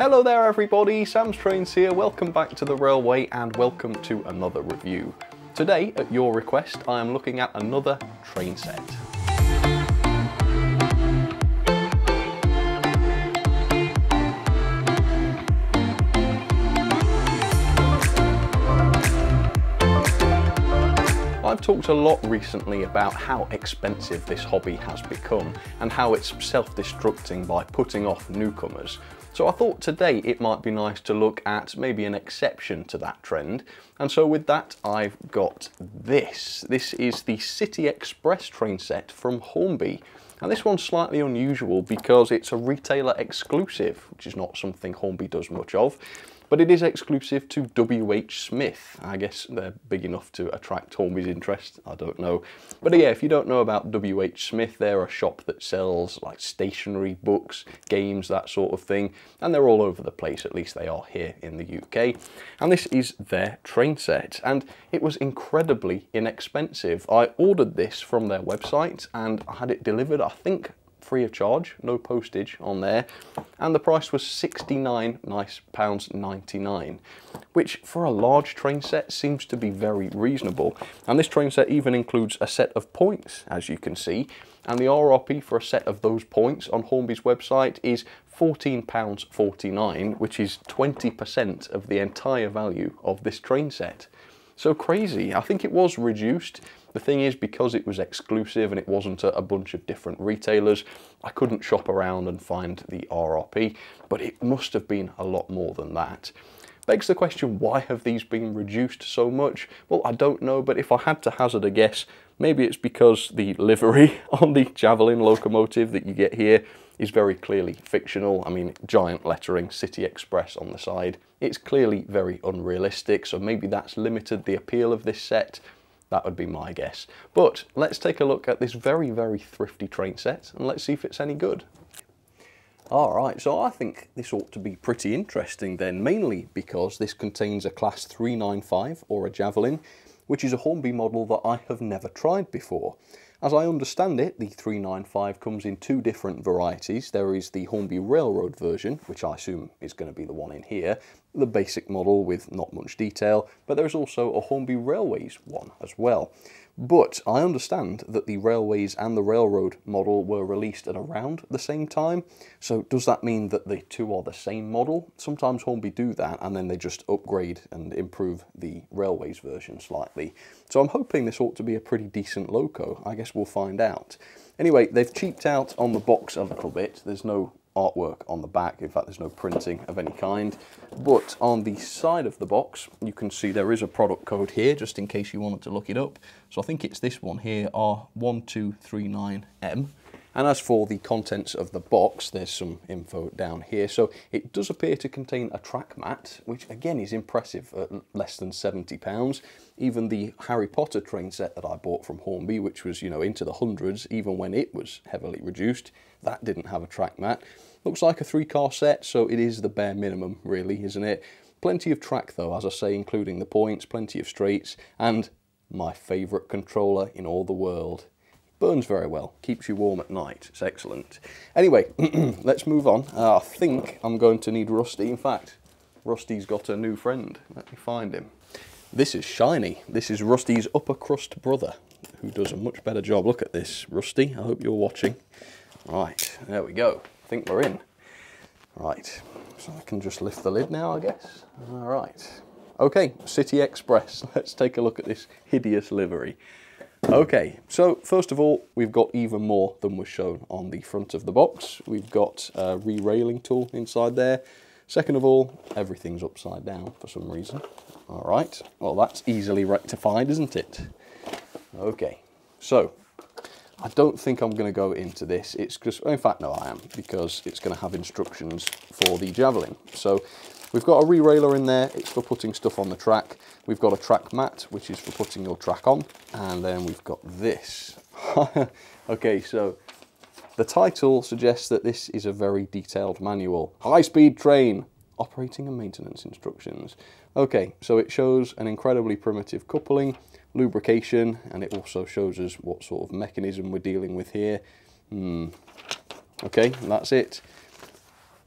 Hello there everybody, Sam's Trains here, welcome back to the Railway and welcome to another review. Today, at your request, I am looking at another train set. I've talked a lot recently about how expensive this hobby has become and how it's self-destructing by putting off newcomers. So I thought today it might be nice to look at maybe an exception to that trend. And so with that, I've got this. This is the City Express train set from Hornby. And this one's slightly unusual because it's a retailer exclusive, which is not something Hornby does much of but it is exclusive to WH Smith. I guess they're big enough to attract Hornby's interest, I don't know. But yeah, if you don't know about WH Smith, they're a shop that sells like stationery, books, games, that sort of thing, and they're all over the place, at least they are here in the UK. And this is their train set, and it was incredibly inexpensive. I ordered this from their website and I had it delivered, I think, free of charge, no postage on there, and the price was 69 nice pounds 99, which for a large train set seems to be very reasonable. And this train set even includes a set of points, as you can see, and the RRP for a set of those points on Hornby's website is £14.49, which is 20% of the entire value of this train set. So crazy. I think it was reduced the thing is, because it was exclusive and it wasn't a, bunch of different retailers, I couldn't shop around and find the RRP, but it must have been a lot more than that. Begs the question, why have these been reduced so much? Well, I don't know, but if I had to hazard a guess, maybe it's because the livery on the Javelin locomotive that you get here is very clearly fictional. I mean, giant lettering, City Express on the side. It's clearly very unrealistic, so maybe that's limited the appeal of this set. That would be my guess. But let's take a look at this very, very thrifty train set and let's see if it's any good. All right, so I think this ought to be pretty interesting then, mainly because this contains a Class 395 or a Javelin, which is a Hornby model that I have never tried before. As I understand it, the 395 comes in two different varieties. There is the Hornby Railroad version, which I assume is going to be the one in here, the basic model with not much detail, but there is also a Hornby Railways one as well. But I understand that the railways and the railroad model were released at around the same time. So does that mean that the two are the same model? Sometimes Hornby do that and then they just upgrade and improve the railways version slightly. So I'm hoping this ought to be a pretty decent loco. I guess we'll find out. Anyway, they've cheaped out on the box a little bit. There's no artwork on the back. In fact, there's no printing of any kind. But on the side of the box, you can see there is a product code here, just in case you wanted to look it up. So I think it's this one here, R1239M. And as for the contents of the box, there's some info down here. So it does appear to contain a track mat, which again is impressive at less than £70. Even the Harry Potter train set that I bought from Hornby, which was, you know, into the hundreds, even when it was heavily reduced, that didn't have a track mat. Looks like a three car set, so it is the bare minimum, really, isn't it? Plenty of track though, as I say, including the points, plenty of straights, and my favourite controller in all the world. Burns very well, keeps you warm at night. It's excellent. Anyway, let's move on. Uh, I think I'm going to need Rusty. In fact, Rusty's got a new friend. Let me find him. This is Shiny. This is Rusty's upper crust brother, who does a much better job. Look at this, Rusty. I hope you're watching. Right, there we go. I think we're in. Right, so I can just lift the lid now, I guess. All right. Okay, City Express. Let's take a look at this hideous livery. Okay, so first of all, we've got even more than was shown on the front of the box. We've got a re-railing tool inside there. Second of all, everything's upside down for some reason. All right, well that's easily rectified, isn't it? Okay, so I don't think I'm going to go into this. It's just, in fact, no, I am, because it's going to have instructions for the Javelin. So We've got a re-railer in there, it's for putting stuff on the track. We've got a track mat, which is for putting your track on. And then we've got this. okay, so the title suggests that this is a very detailed manual. High-speed train, operating and maintenance instructions. Okay, so it shows an incredibly primitive coupling, lubrication, and it also shows us what sort of mechanism we're dealing with here. Hmm. Okay, that's it.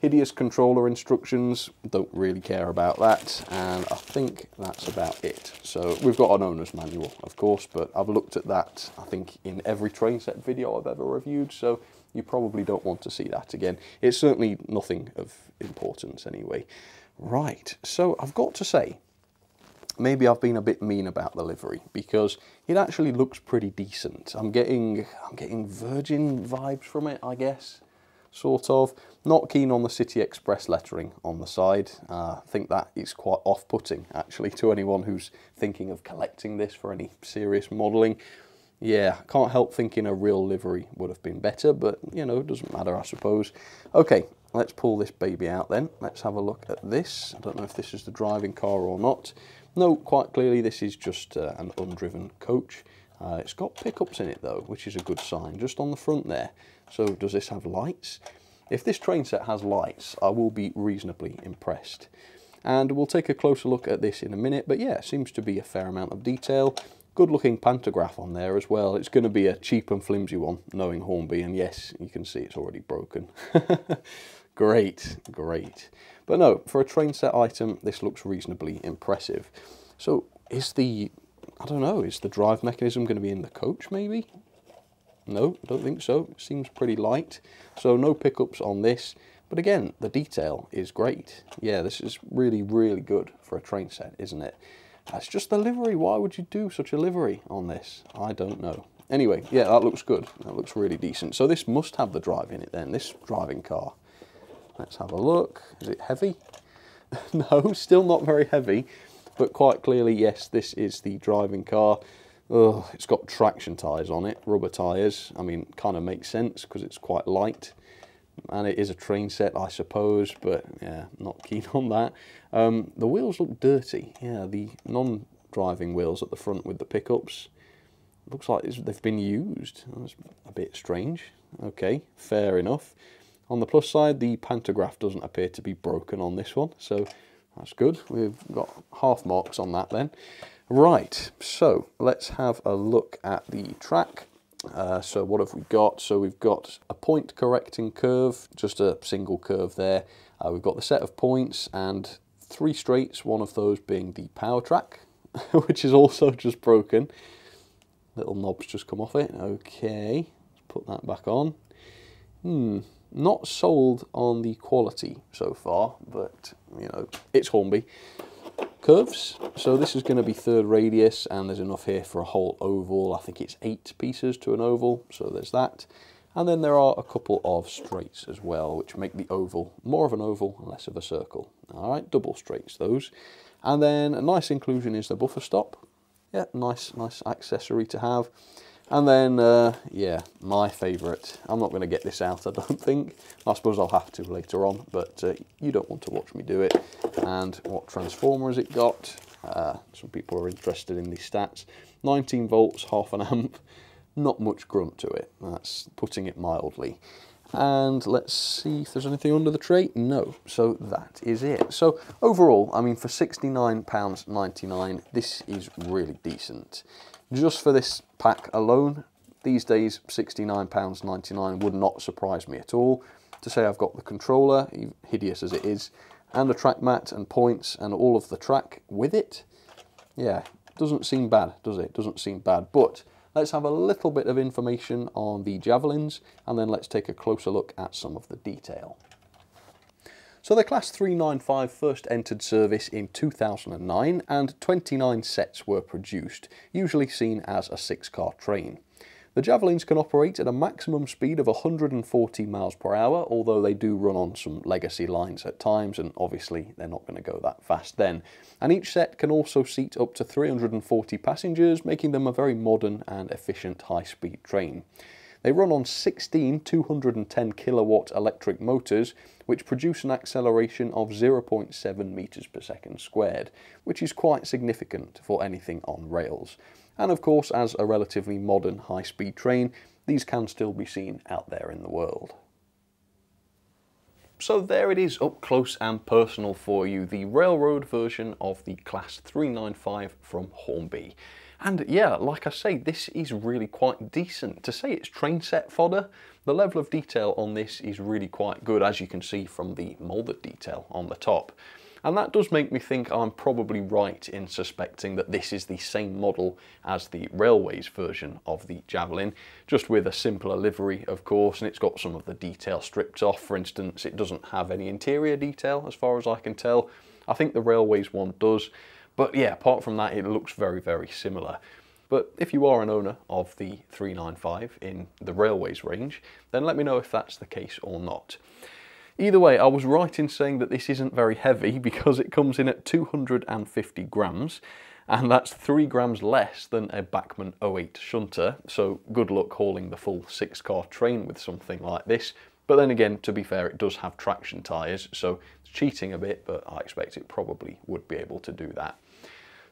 Hideous controller instructions, don't really care about that. And I think that's about it. So we've got an owner's manual, of course, but I've looked at that, I think, in every train set video I've ever reviewed. So you probably don't want to see that again. It's certainly nothing of importance anyway. Right, so I've got to say, maybe I've been a bit mean about the livery because it actually looks pretty decent. I'm getting I'm getting Virgin vibes from it, I guess, sort of. Not keen on the City Express lettering on the side. Uh, I think that is quite off-putting actually to anyone who's thinking of collecting this for any serious modelling. Yeah, can't help thinking a real livery would have been better, but you know, it doesn't matter I suppose. Okay, let's pull this baby out then. Let's have a look at this. I don't know if this is the driving car or not. No, quite clearly this is just uh, an undriven coach. Uh, it's got pickups in it though, which is a good sign, just on the front there. So does this have lights? If this train set has lights, I will be reasonably impressed. And we'll take a closer look at this in a minute, but yeah, seems to be a fair amount of detail. Good looking pantograph on there as well. It's going to be a cheap and flimsy one, knowing Hornby, and yes, you can see it's already broken. great, great. But no, for a train set item, this looks reasonably impressive. So is the, I don't know, is the drive mechanism going to be in the coach maybe? No, don't think so. Seems pretty light. So no pickups on this. But again, the detail is great. Yeah, this is really, really good for a train set, isn't it? That's just the livery. Why would you do such a livery on this? I don't know. Anyway, yeah, that looks good. That looks really decent. So this must have the drive in it then, this driving car. Let's have a look. Is it heavy? no, still not very heavy, but quite clearly, yes, this is the driving car. Oh, it's got traction tyres on it, rubber tyres. I mean, kind of makes sense because it's quite light. And it is a train set, I suppose, but yeah, not keen on that. Um, the wheels look dirty. Yeah, the non-driving wheels at the front with the pickups. Looks like they've been used. That's a bit strange. Okay, fair enough. On the plus side, the pantograph doesn't appear to be broken on this one, so that's good. We've got half marks on that then. Right, so let's have a look at the track. Uh, so what have we got? So we've got a point correcting curve, just a single curve there. Uh, we've got the set of points and three straights, one of those being the power track, which is also just broken. Little knobs just come off it. Okay, let's put that back on. Hmm, not sold on the quality so far, but you know, it's Hornby. Curves, so this is going to be third radius and there's enough here for a whole oval. I think it's eight pieces to an oval, so there's that. And then there are a couple of straights as well, which make the oval more of an oval and less of a circle. All right, double straights those. And then a nice inclusion is the buffer stop. Yeah, nice, nice accessory to have. And then, uh, yeah, my favourite. I'm not going to get this out, I don't think. I suppose I'll have to later on, but uh, you don't want to watch me do it. And what transformer has it got? Uh, some people are interested in these stats. 19 volts, half an amp. Not much grunt to it. That's putting it mildly. And let's see if there's anything under the tray. No, so that is it. So overall, I mean, for £69.99, this is really decent. Just for this pack alone, these days £69.99 would not surprise me at all. To say I've got the controller, hideous as it is, and a track mat and points and all of the track with it, yeah, doesn't seem bad, does it? Doesn't seem bad, but Let's have a little bit of information on the javelins and then let's take a closer look at some of the detail. So the Class 395 first entered service in 2009 and 29 sets were produced, usually seen as a six-car train. The Javelins can operate at a maximum speed of 140 miles per hour, although they do run on some legacy lines at times, and obviously they're not going to go that fast then. And each set can also seat up to 340 passengers, making them a very modern and efficient high-speed train. They run on 16 210 kilowatt electric motors, which produce an acceleration of 0.7 meters per second squared, which is quite significant for anything on rails. And of course, as a relatively modern high-speed train, these can still be seen out there in the world. So there it is up close and personal for you, the railroad version of the Class 395 from Hornby. And yeah, like I say, this is really quite decent. To say it's train set fodder, the level of detail on this is really quite good, as you can see from the moulded detail on the top. And that does make me think I'm probably right in suspecting that this is the same model as the Railways version of the Javelin, just with a simpler livery, of course, and it's got some of the detail stripped off. For instance, it doesn't have any interior detail, as far as I can tell. I think the Railways one does, but yeah, apart from that, it looks very, very similar. But if you are an owner of the 395 in the Railways range, then let me know if that's the case or not. Either way, I was right in saying that this isn't very heavy because it comes in at 250 grams and that's 3 grams less than a Bachmann 08 shunter, so good luck hauling the full 6 car train with something like this. But then again, to be fair, it does have traction tyres, so it's cheating a bit, but I expect it probably would be able to do that.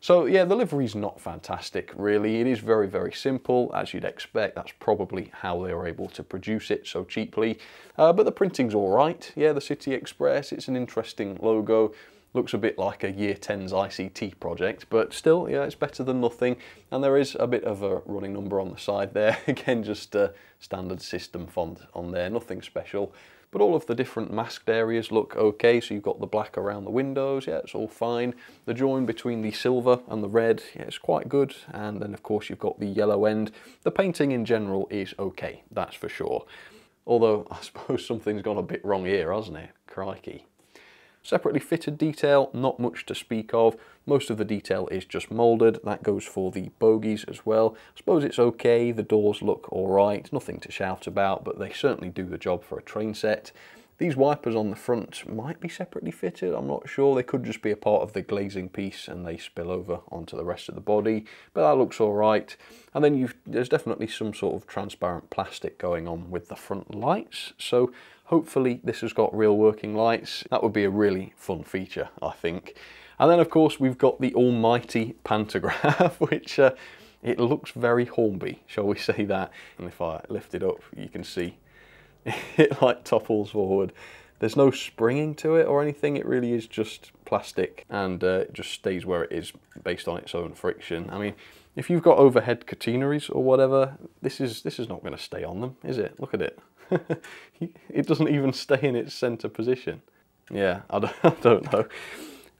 So yeah, the livery's not fantastic really. It is very, very simple, as you'd expect. That's probably how they were able to produce it so cheaply. Uh, but the printing's all right. Yeah, the City Express, it's an interesting logo. Looks a bit like a Year 10's ICT project, but still, yeah, it's better than nothing. And there is a bit of a running number on the side there. Again, just a standard system font on there, nothing special. But all of the different masked areas look okay. So you've got the black around the windows, yeah, it's all fine. The join between the silver and the red, yeah, it's quite good. And then of course you've got the yellow end. The painting in general is okay, that's for sure. Although I suppose something's gone a bit wrong here, hasn't it? Crikey. Separately fitted detail, not much to speak of. Most of the detail is just moulded. That goes for the bogies as well. I suppose it's okay. The doors look all right. Nothing to shout about, but they certainly do the job for a train set. These wipers on the front might be separately fitted, I'm not sure. They could just be a part of the glazing piece and they spill over onto the rest of the body, but that looks all right. And then there's definitely some sort of transparent plastic going on with the front lights. So hopefully this has got real working lights. That would be a really fun feature, I think. And then of course we've got the almighty pantograph, which uh, it looks very Hornby, shall we say that. And if I lift it up, you can see it like topples forward. There's no springing to it or anything, it really is just plastic and uh, it just stays where it is based on its own friction. I mean, if you've got overhead catenaries or whatever, this is, this is not going to stay on them, is it? Look at it. it doesn't even stay in its centre position. Yeah, I don't, I don't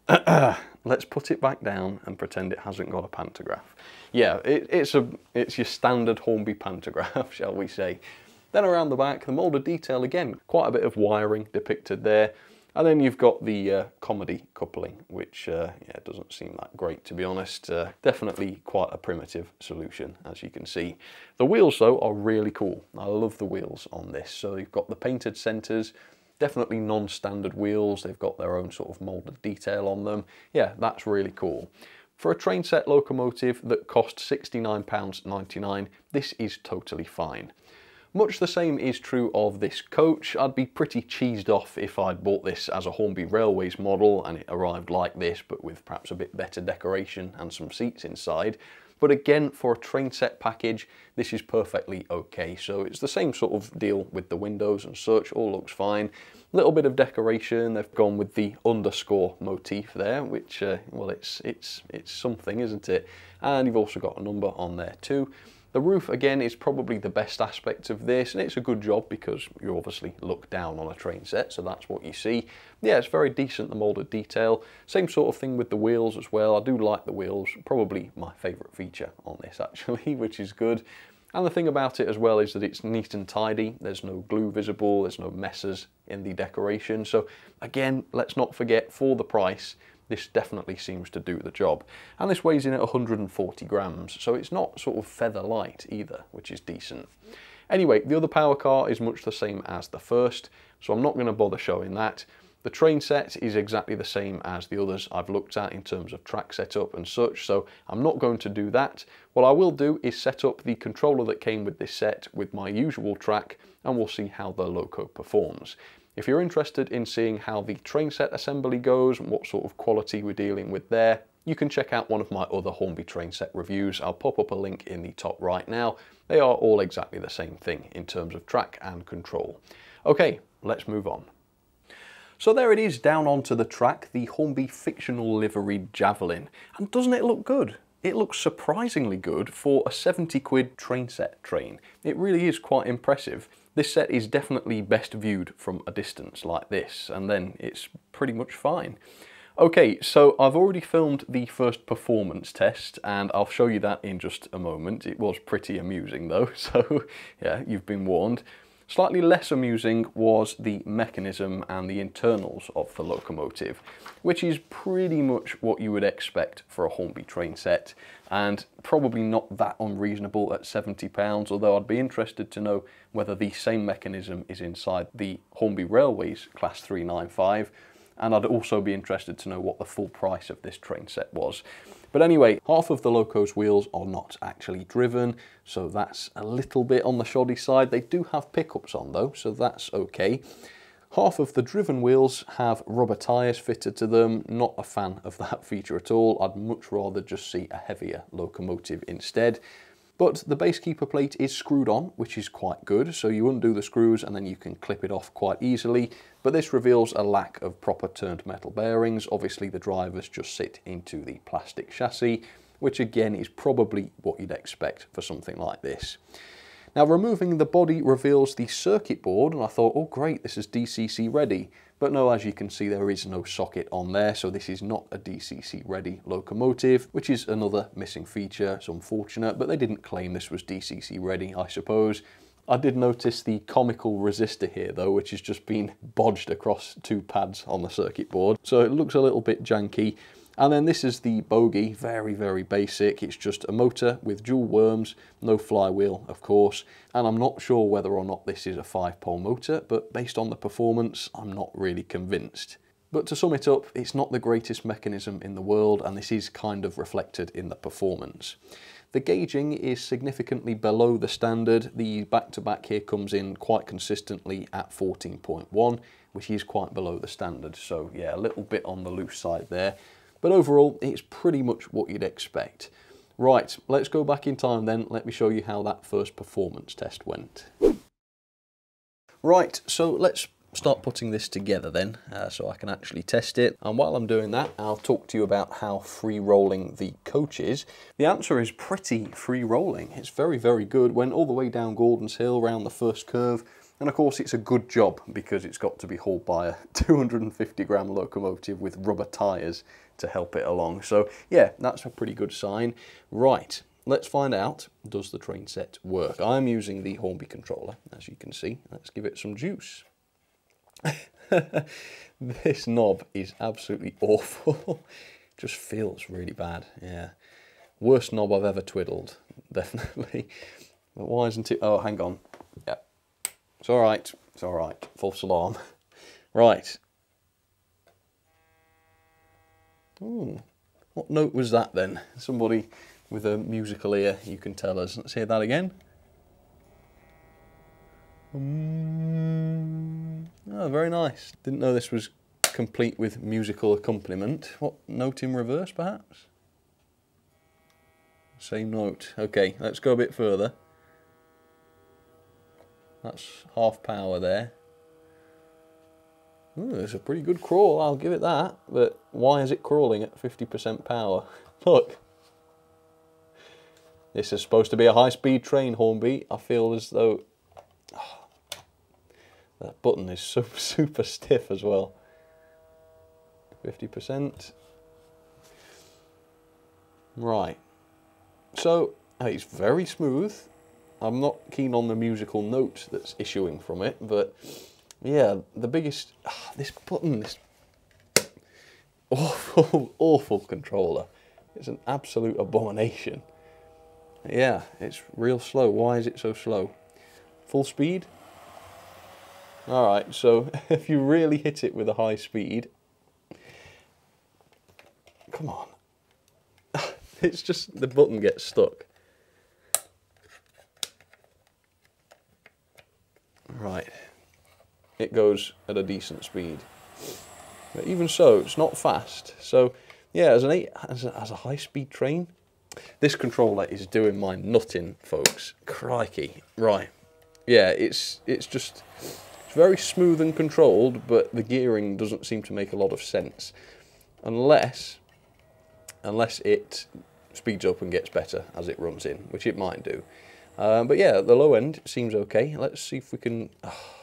know. Let's put it back down and pretend it hasn't got a pantograph. Yeah, it, it's, a, it's your standard Hornby pantograph, shall we say. Then around the back, the moulded detail again, quite a bit of wiring depicted there. And then you've got the uh, comedy coupling, which uh, yeah, doesn't seem that great to be honest. Uh, definitely quite a primitive solution, as you can see. The wheels though are really cool. I love the wheels on this. So you've got the painted centres, definitely non-standard wheels. They've got their own sort of moulded detail on them. Yeah, that's really cool. For a train set locomotive that cost £69.99, this is totally fine. Much the same is true of this coach. I'd be pretty cheesed off if I'd bought this as a Hornby Railways model and it arrived like this, but with perhaps a bit better decoration and some seats inside. But again, for a train set package, this is perfectly okay. So it's the same sort of deal with the windows and such, all looks fine. Little bit of decoration, they've gone with the underscore motif there, which, uh, well, it's, it's, it's something, isn't it? And you've also got a number on there too. The roof again is probably the best aspect of this and it's a good job because you obviously look down on a train set so that's what you see. Yeah it's very decent the moulded detail. Same sort of thing with the wheels as well. I do like the wheels, probably my favourite feature on this actually which is good. And the thing about it as well is that it's neat and tidy. There's no glue visible, there's no messes in the decoration. So again, let's not forget for the price, this definitely seems to do the job. And this weighs in at 140 grams, so it's not sort of feather light either, which is decent. Anyway, the other power car is much the same as the first, so I'm not going to bother showing that. The train set is exactly the same as the others I've looked at in terms of track setup and such, so I'm not going to do that. What I will do is set up the controller that came with this set with my usual track, and we'll see how the Loco performs. If you're interested in seeing how the train set assembly goes and what sort of quality we're dealing with there, you can check out one of my other Hornby train set reviews. I'll pop up a link in the top right now. They are all exactly the same thing in terms of track and control. Okay, let's move on. So there it is down onto the track, the Hornby fictional liveried Javelin. And doesn't it look good? it looks surprisingly good for a 70 quid train set train. It really is quite impressive. This set is definitely best viewed from a distance like this, and then it's pretty much fine. Okay, so I've already filmed the first performance test and I'll show you that in just a moment. It was pretty amusing though, so yeah, you've been warned. Slightly less amusing was the mechanism and the internals of the locomotive, which is pretty much what you would expect for a Hornby train set, and probably not that unreasonable at £70, although I'd be interested to know whether the same mechanism is inside the Hornby Railways Class 395, and I'd also be interested to know what the full price of this train set was. But anyway, half of the Loco's wheels are not actually driven, so that's a little bit on the shoddy side. They do have pickups on though, so that's okay. Half of the driven wheels have rubber tyres fitted to them. Not a fan of that feature at all. I'd much rather just see a heavier locomotive instead. But the base keeper plate is screwed on, which is quite good. So you undo the screws and then you can clip it off quite easily. But this reveals a lack of proper turned metal bearings. Obviously the drivers just sit into the plastic chassis, which again is probably what you'd expect for something like this. Now removing the body reveals the circuit board and I thought, oh great, this is DCC ready. But no, as you can see, there is no socket on there, so this is not a DCC ready locomotive, which is another missing feature. It's unfortunate, but they didn't claim this was DCC ready, I suppose. I did notice the comical resistor here though, which has just been bodged across two pads on the circuit board. So it looks a little bit janky. And then this is the bogie, very, very basic. It's just a motor with dual worms, no flywheel, of course. And I'm not sure whether or not this is a five pole motor, but based on the performance, I'm not really convinced. But to sum it up, it's not the greatest mechanism in the world, and this is kind of reflected in the performance. The gauging is significantly below the standard. The back-to-back -back here comes in quite consistently at 14.1, which is quite below the standard. So yeah, a little bit on the loose side there. But overall, it's pretty much what you'd expect. Right, let's go back in time then. Let me show you how that first performance test went. Right, so let's start putting this together then, uh, so I can actually test it. And while I'm doing that, I'll talk to you about how free rolling the coach is. The answer is pretty free rolling. It's very, very good. Went all the way down Gordon's Hill around the first curve. And of course it's a good job because it's got to be hauled by a 250 gram locomotive with rubber tyres to help it along. So yeah, that's a pretty good sign. Right, let's find out, does the train set work? I'm using the Hornby controller, as you can see. Let's give it some juice. this knob is absolutely awful. Just feels really bad, yeah. Worst knob I've ever twiddled, definitely. But why isn't it? Oh, hang on. Yeah, it's all right. It's all right. False alarm. Right, What note was that then? Somebody with a musical ear, you can tell us. Let's hear that again. Um, oh, very nice. Didn't know this was complete with musical accompaniment. What note in reverse, perhaps? Same note. Okay, let's go a bit further. That's half power there. It's a pretty good crawl, I'll give it that. But why is it crawling at 50% power? Look. This is supposed to be a high-speed train, Hornby. I feel as though... Oh, that button is so super stiff as well. 50%. Right. So, it's very smooth. I'm not keen on the musical note that's issuing from it, but yeah, the biggest, ah, this button, this awful, awful controller. It's an absolute abomination. Yeah, it's real slow. Why is it so slow? Full speed? Alright, so if you really hit it with a high speed, come on. it's just the button gets stuck. Right it goes at a decent speed. But even so, it's not fast. So yeah, as an eight, as a, as a high-speed train, this controller is doing my nutting, folks. Crikey! Right, yeah, it's it's just it's very smooth and controlled, but the gearing doesn't seem to make a lot of sense, unless unless it speeds up and gets better as it runs in, which it might do. Um, but yeah, the low end seems okay. Let's see if we can, sake.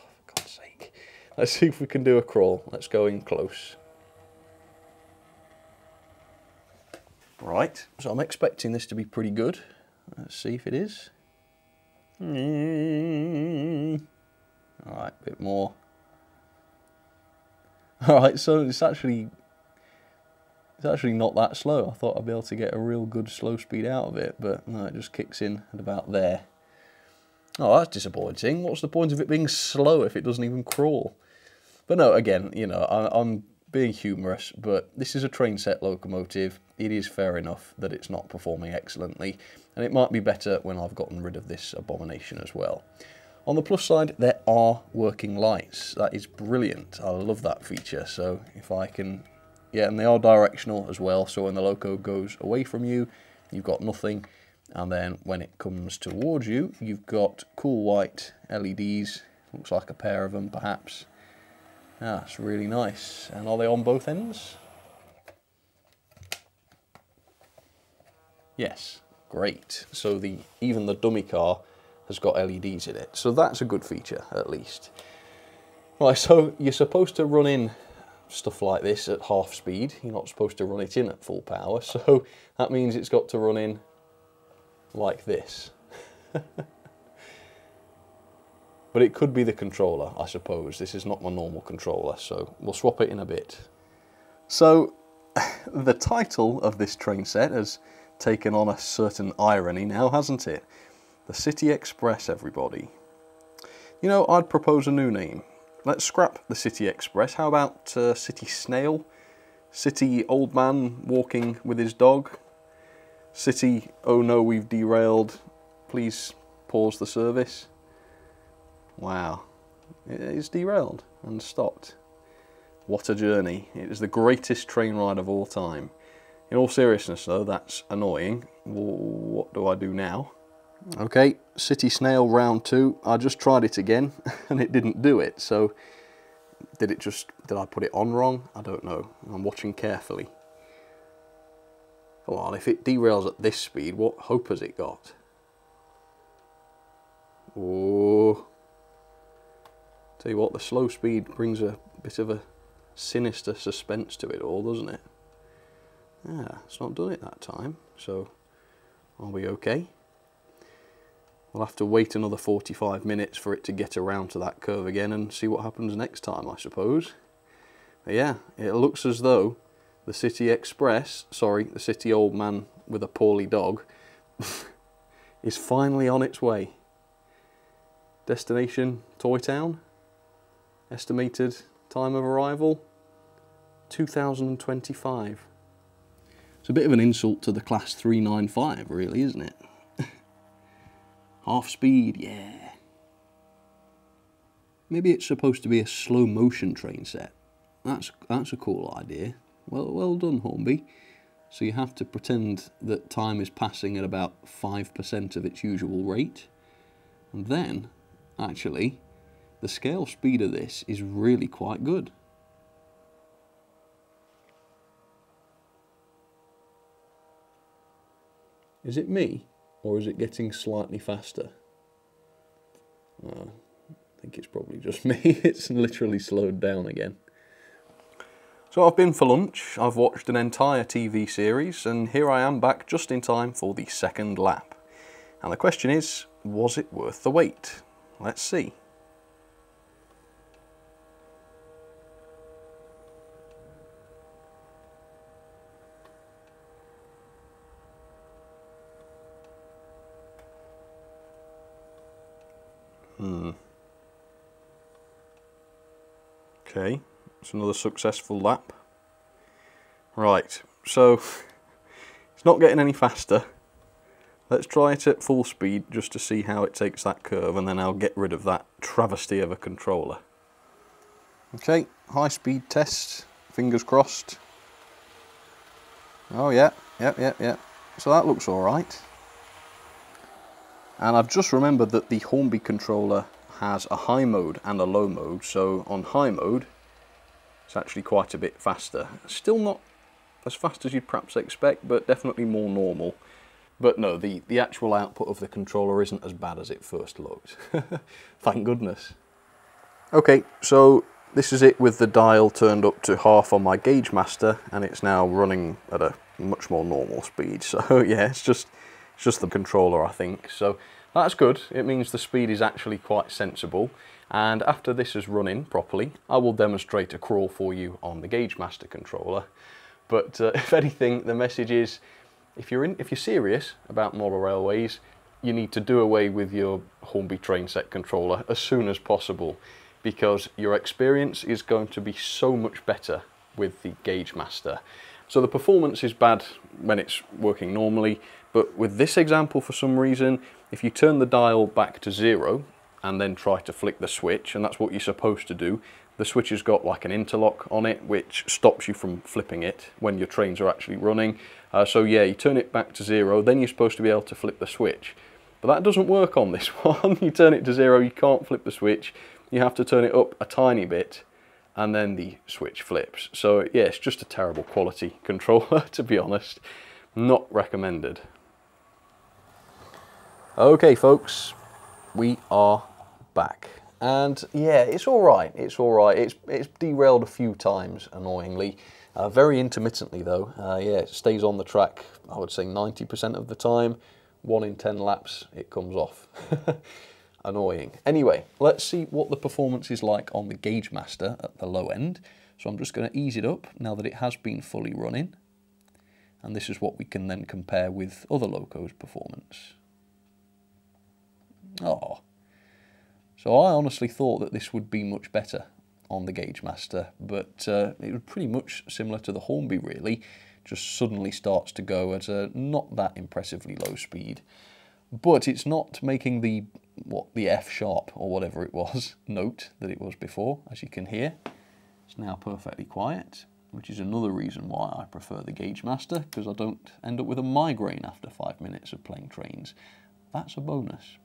Let's see if we can do a crawl. Let's go in close. Right, so I'm expecting this to be pretty good. Let's see if it is. All right, a bit more. All right, so it's actually it's actually not that slow. I thought I'd be able to get a real good slow speed out of it, but no, it just kicks in at about there. Oh, that's disappointing. What's the point of it being slow if it doesn't even crawl? But no, again, you know, I'm being humorous, but this is a train set locomotive. It is fair enough that it's not performing excellently, and it might be better when I've gotten rid of this abomination as well. On the plus side, there are working lights. That is brilliant. I love that feature. So if I can, yeah, and they are directional as well. So when the loco goes away from you, you've got nothing. And then when it comes towards you, you've got cool white LEDs. Looks like a pair of them, perhaps. That's really nice. And are they on both ends? Yes, great. So the even the dummy car has got LEDs in it. So that's a good feature, at least. Right, so you're supposed to run in stuff like this at half speed. You're not supposed to run it in at full power. So that means it's got to run in like this. But it could be the controller, I suppose. This is not my normal controller, so we'll swap it in a bit. So, the title of this train set has taken on a certain irony now, hasn't it? The City Express, everybody. You know, I'd propose a new name. Let's scrap the City Express. How about uh, City Snail? City Old Man walking with his dog? City, oh no, we've derailed. Please pause the service. Wow, it is derailed and stopped. What a journey. It is the greatest train ride of all time. In all seriousness though, that's annoying. What do I do now? Okay, City Snail round two. I just tried it again and it didn't do it. So did it just, did I put it on wrong? I don't know. I'm watching carefully. Well, if it derails at this speed, what hope has it got? Oh, Tell you what, the slow speed brings a bit of a sinister suspense to it all, doesn't it? Yeah, it's not done it that time, so are we okay? We'll have to wait another 45 minutes for it to get around to that curve again and see what happens next time, I suppose. But yeah, it looks as though the City Express, sorry, the City Old Man with a poorly dog, is finally on its way. Destination Toy Town? Estimated time of arrival 2025. It's a bit of an insult to the class 395 really, isn't it? Half speed, yeah. Maybe it's supposed to be a slow motion train set. That's that's a cool idea. Well well done Hornby. So you have to pretend that time is passing at about 5% of its usual rate. And then, actually, the scale speed of this is really quite good. Is it me, or is it getting slightly faster? Uh, I think it's probably just me. it's literally slowed down again. So I've been for lunch, I've watched an entire TV series, and here I am back just in time for the second lap. And the question is, was it worth the wait? Let's see. Okay, it's another successful lap. Right, so it's not getting any faster. Let's try it at full speed just to see how it takes that curve and then I'll get rid of that travesty of a controller. Okay, high speed test, fingers crossed. Oh yeah, yep, yep, yep. So that looks alright. And I've just remembered that the Hornby controller has a high mode and a low mode. So on high mode, it's actually quite a bit faster. Still not as fast as you'd perhaps expect, but definitely more normal. But no, the, the actual output of the controller isn't as bad as it first looked. Thank goodness. Okay, so this is it with the dial turned up to half on my gauge master and it's now running at a much more normal speed. So yeah, it's just, it's just the controller I think. So that's good. It means the speed is actually quite sensible. And after this is running properly, I will demonstrate a crawl for you on the Gauge Master controller. But uh, if anything, the message is, if you're, in, if you're serious about model railways, you need to do away with your Hornby train set controller as soon as possible because your experience is going to be so much better with the Gauge Master. So the performance is bad when it's working normally, but with this example for some reason, if you turn the dial back to zero and then try to flick the switch, and that's what you're supposed to do, the switch has got like an interlock on it which stops you from flipping it when your trains are actually running. Uh, so yeah, you turn it back to zero, then you're supposed to be able to flip the switch. But that doesn't work on this one. you turn it to zero, you can't flip the switch. You have to turn it up a tiny bit and then the switch flips. So yeah, it's just a terrible quality controller to be honest. Not recommended. Okay folks, we are back. And yeah, it's all right. It's all right. It's it's derailed a few times, annoyingly. Uh, very intermittently though. Uh, yeah, it stays on the track. I would say 90% of the time. One in 10 laps, it comes off. Annoying. Anyway, let's see what the performance is like on the Gauge Master at the low end. So I'm just going to ease it up now that it has been fully running. And this is what we can then compare with other locos' performance. Oh, so I honestly thought that this would be much better on the Gauge Master, but uh, it was pretty much similar to the Hornby really, just suddenly starts to go at a not that impressively low speed. But it's not making the what the F sharp or whatever it was note that it was before, as you can hear. It's now perfectly quiet, which is another reason why I prefer the Gauge Master, because I don't end up with a migraine after five minutes of playing trains. That's a bonus.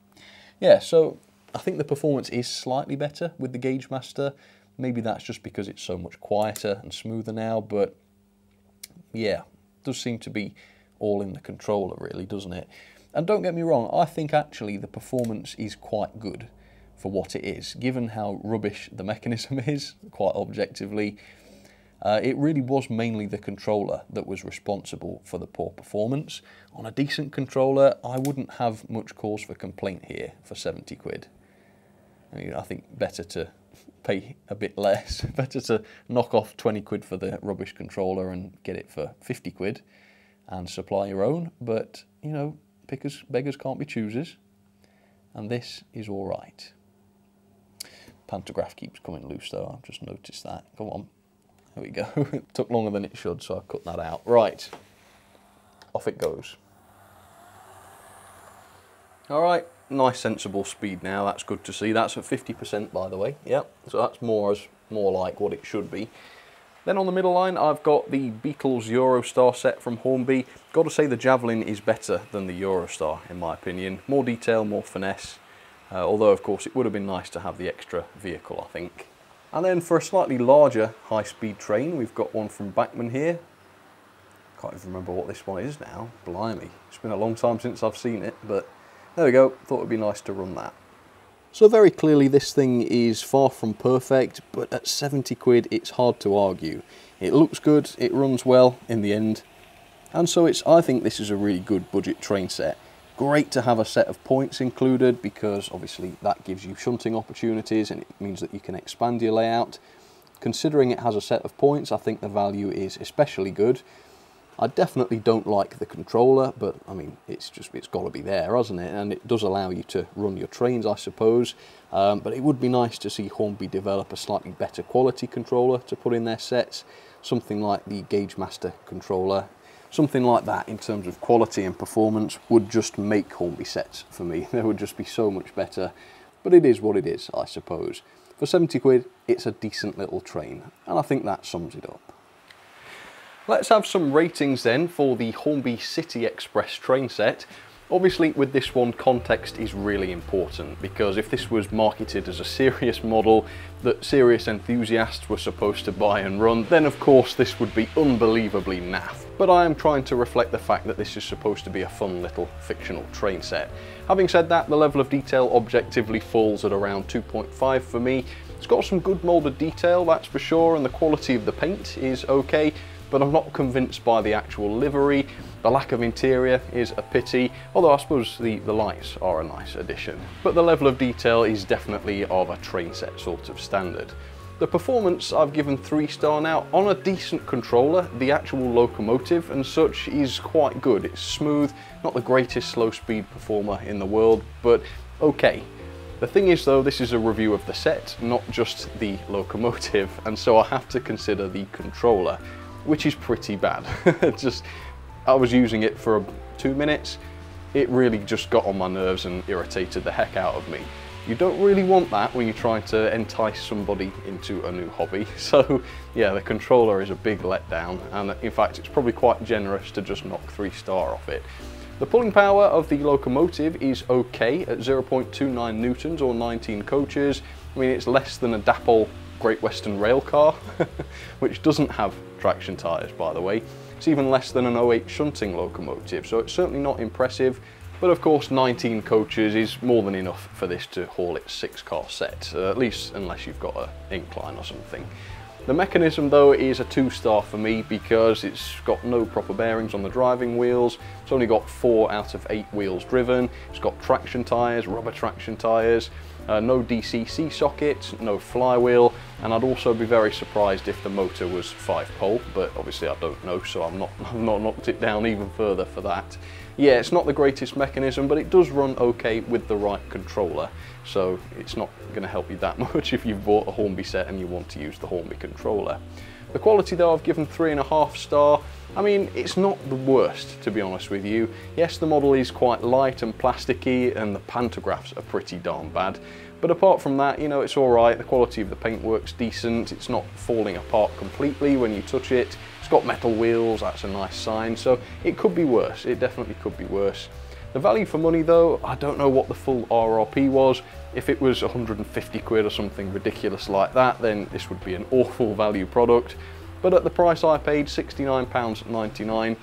Yeah, so I think the performance is slightly better with the Gauge Master. Maybe that's just because it's so much quieter and smoother now, but yeah, does seem to be all in the controller really, doesn't it? And don't get me wrong, I think actually the performance is quite good for what it is, given how rubbish the mechanism is, quite objectively. Uh, it really was mainly the controller that was responsible for the poor performance. On a decent controller, I wouldn't have much cause for complaint here for 70 quid. I, mean, I think better to pay a bit less, better to knock off 20 quid for the rubbish controller and get it for 50 quid and supply your own. But, you know, pickers, beggars can't be choosers. And this is all right. Pantograph keeps coming loose though, I've just noticed that. Come on. There we go. it took longer than it should, so I cut that out. Right. Off it goes. All right, nice sensible speed now, that's good to see. That's at 50% by the way, yep. So that's more as more like what it should be. Then on the middle line, I've got the Beatles Eurostar set from Hornby. Got to say the Javelin is better than the Eurostar, in my opinion. More detail, more finesse. Uh, although, of course, it would have been nice to have the extra vehicle, I think. And then for a slightly larger high-speed train, we've got one from Bachmann here. Can't even remember what this one is now. Blimey, it's been a long time since I've seen it, but there we go. Thought it would be nice to run that. So very clearly this thing is far from perfect, but at 70 quid it's hard to argue. It looks good, it runs well in the end, and so it's. I think this is a really good budget train set. Great to have a set of points included because obviously that gives you shunting opportunities and it means that you can expand your layout. Considering it has a set of points, I think the value is especially good. I definitely don't like the controller, but I mean, it's just, it's got to be there, hasn't it? And it does allow you to run your trains, I suppose. Um, but it would be nice to see Hornby develop a slightly better quality controller to put in their sets. Something like the Gauge Master controller. Something like that in terms of quality and performance would just make Hornby sets for me. They would just be so much better. But it is what it is, I suppose. For 70 quid, it's a decent little train. And I think that sums it up. Let's have some ratings then for the Hornby City Express train set. Obviously with this one context is really important because if this was marketed as a serious model that serious enthusiasts were supposed to buy and run then of course this would be unbelievably naff. But I am trying to reflect the fact that this is supposed to be a fun little fictional train set. Having said that the level of detail objectively falls at around 2.5 for me. It's got some good moulded detail that's for sure and the quality of the paint is okay but I'm not convinced by the actual livery. The lack of interior is a pity, although I suppose the, the lights are a nice addition. But the level of detail is definitely of a train set sort of standard. The performance I've given 3 star now. On a decent controller, the actual locomotive and such is quite good. It's smooth, not the greatest slow speed performer in the world, but okay. The thing is though, this is a review of the set, not just the locomotive, and so I have to consider the controller which is pretty bad. just, I was using it for two minutes. It really just got on my nerves and irritated the heck out of me. You don't really want that when you're trying to entice somebody into a new hobby. So yeah, the controller is a big letdown. And in fact, it's probably quite generous to just knock three star off it. The pulling power of the locomotive is okay at 0.29 newtons or 19 coaches. I mean, it's less than a Dapol Great Western rail car, which doesn't have traction tyres by the way. It's even less than an 08 shunting locomotive, so it's certainly not impressive, but of course 19 coaches is more than enough for this to haul its six car set, uh, at least unless you've got an incline or something. The mechanism though is a two star for me because it's got no proper bearings on the driving wheels. It's only got four out of eight wheels driven. It's got traction tyres, rubber traction tyres, uh, no DCC socket, no flywheel, and I'd also be very surprised if the motor was five pole, but obviously I don't know, so I'm not, I've not knocked it down even further for that. Yeah, it's not the greatest mechanism, but it does run okay with the right controller, so it's not going to help you that much if you've bought a Hornby set and you want to use the Hornby controller. The quality though I've given three and a half star. I mean, it's not the worst to be honest with you. Yes, the model is quite light and plasticky and the pantographs are pretty darn bad. But apart from that, you know, it's all right. The quality of the paintwork's decent. It's not falling apart completely when you touch it. It's got metal wheels, that's a nice sign. So it could be worse. It definitely could be worse. The value for money though, I don't know what the full RRP was. If it was 150 quid or something ridiculous like that, then this would be an awful value product. But at the price I paid, £69.99,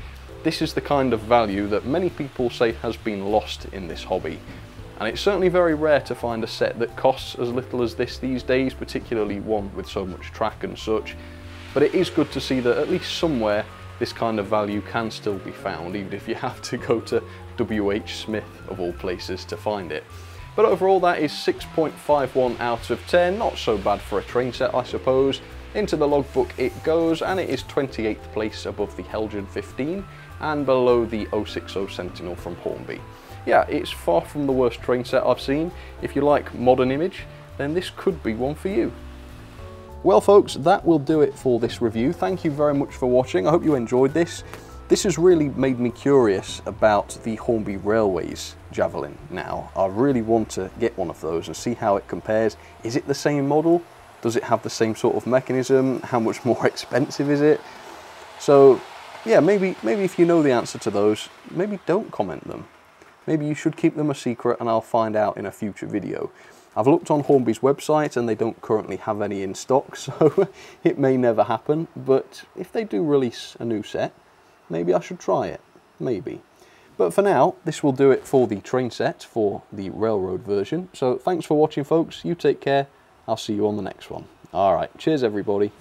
this is the kind of value that many people say has been lost in this hobby. And it's certainly very rare to find a set that costs as little as this these days, particularly one with so much track and such. But it is good to see that at least somewhere this kind of value can still be found, even if you have to go to WH Smith of all places to find it. But overall that is 6.51 out of 10, not so bad for a train set I suppose. Into the logbook it goes and it is 28th place above the Heljan 15 and below the 060 Sentinel from Hornby. Yeah, it's far from the worst train set I've seen. If you like modern image, then this could be one for you. Well folks, that will do it for this review. Thank you very much for watching. I hope you enjoyed this. This has really made me curious about the Hornby Railways Javelin now. I really want to get one of those and see how it compares. Is it the same model? Does it have the same sort of mechanism? How much more expensive is it? So yeah, maybe, maybe if you know the answer to those, maybe don't comment them. Maybe you should keep them a secret and I'll find out in a future video. I've looked on Hornby's website and they don't currently have any in stock, so it may never happen, but if they do release a new set, maybe I should try it, maybe. But for now, this will do it for the train set for the railroad version. So thanks for watching folks, you take care, I'll see you on the next one. Alright, cheers everybody.